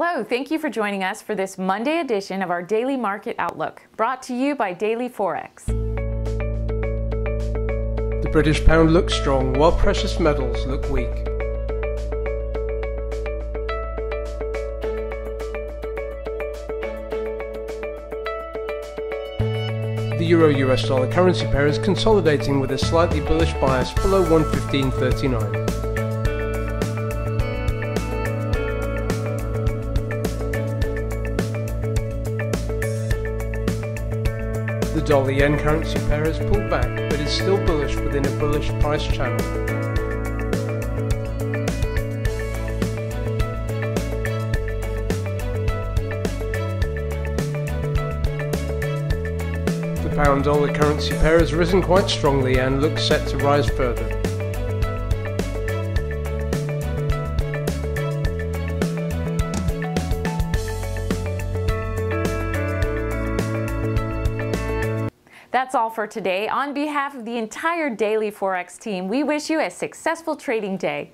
Hello, thank you for joining us for this Monday edition of our Daily Market Outlook, brought to you by Daily Forex. The British pound looks strong while precious metals look weak. The euro US dollar currency pair is consolidating with a slightly bullish bias below 115.39. The dollar yen currency pair has pulled back but is still bullish within a bullish price channel. The pound dollar currency pair has risen quite strongly and looks set to rise further. That's all for today. On behalf of the entire Daily Forex team, we wish you a successful trading day.